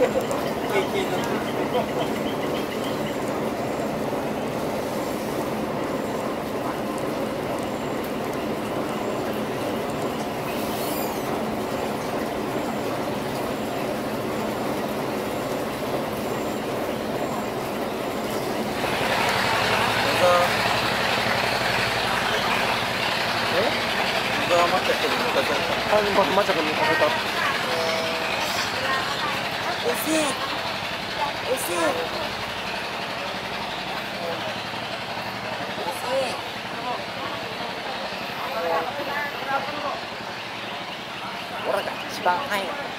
まさかにさせた。おせえ。おせえ。おせえ。俺が一番早い。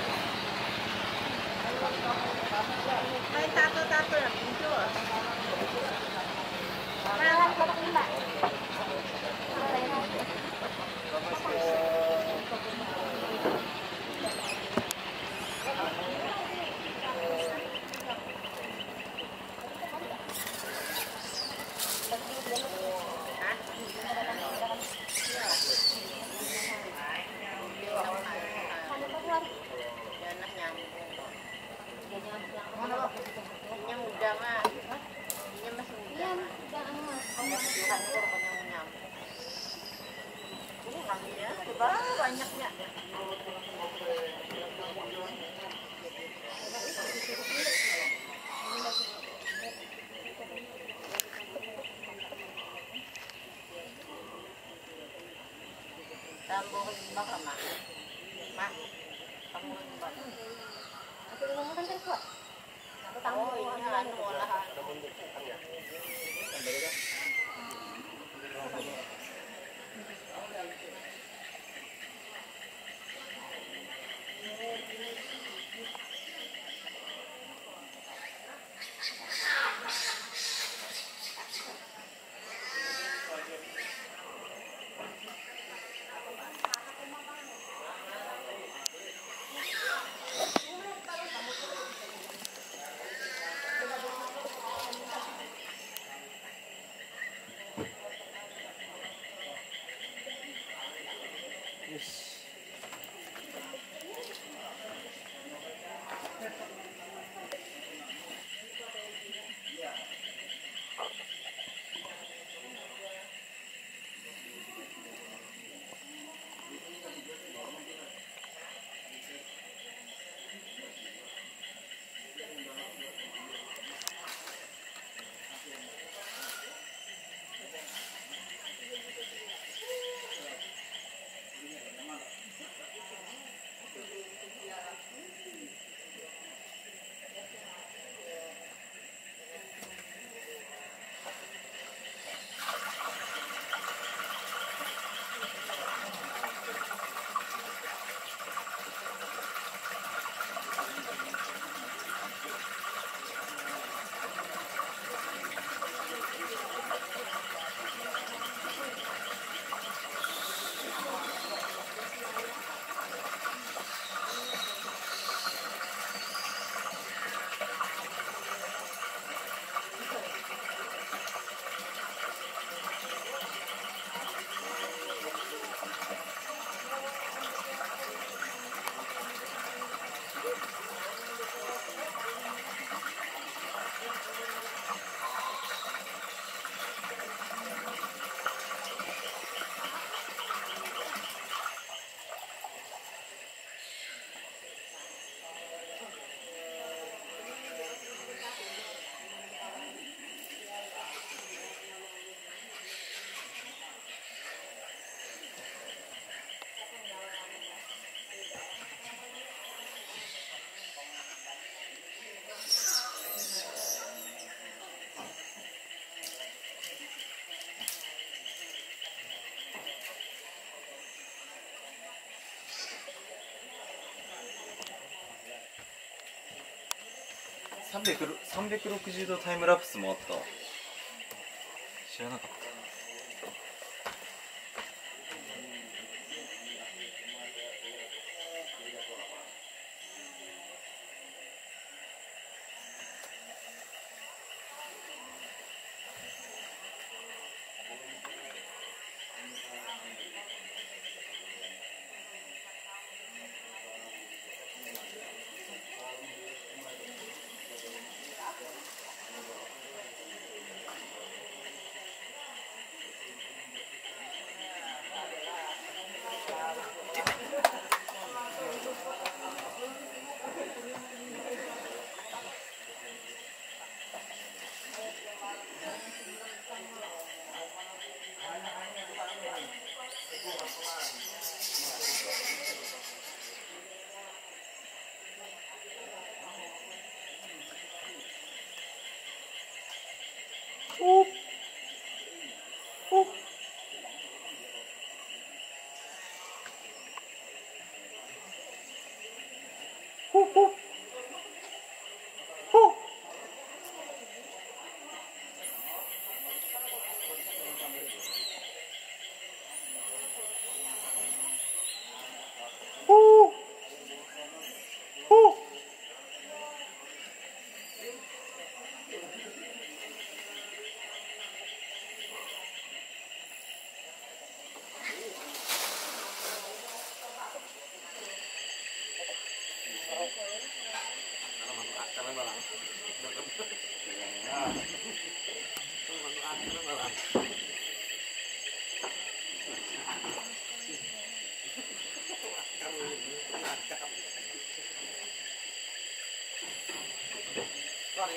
banyaknya Tambah limbah mak, mak, tambah limbah. Aku belum makan terkuat. Aku tambah. Thank you. 360度タイムラプスもあった。知らなかった。